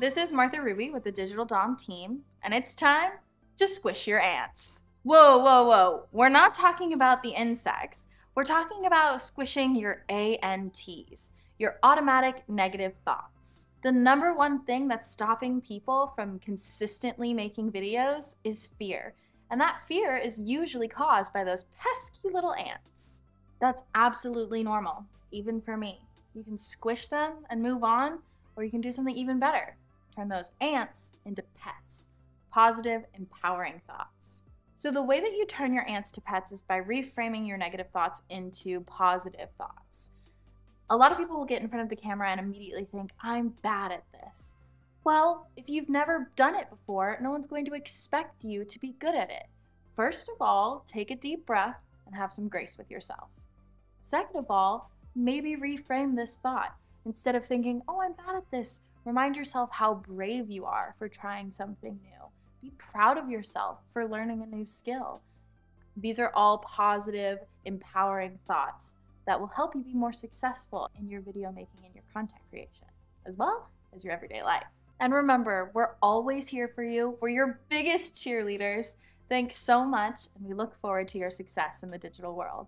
This is Martha Ruby with the Digital Dom team, and it's time to squish your ants. Whoa, whoa, whoa. We're not talking about the insects. We're talking about squishing your ANTs, your automatic negative thoughts. The number one thing that's stopping people from consistently making videos is fear. And that fear is usually caused by those pesky little ants. That's absolutely normal, even for me. You can squish them and move on, or you can do something even better turn those ants into pets. Positive, empowering thoughts. So, the way that you turn your ants to pets is by reframing your negative thoughts into positive thoughts. A lot of people will get in front of the camera and immediately think, I'm bad at this. Well, if you've never done it before, no one's going to expect you to be good at it. First of all, take a deep breath and have some grace with yourself. Second of all, maybe reframe this thought. Instead of thinking, oh, I'm bad at this, remind yourself how brave you are for trying something new. Be proud of yourself for learning a new skill. These are all positive, empowering thoughts that will help you be more successful in your video making and your content creation, as well as your everyday life. And remember, we're always here for you. We're your biggest cheerleaders. Thanks so much, and we look forward to your success in the digital world.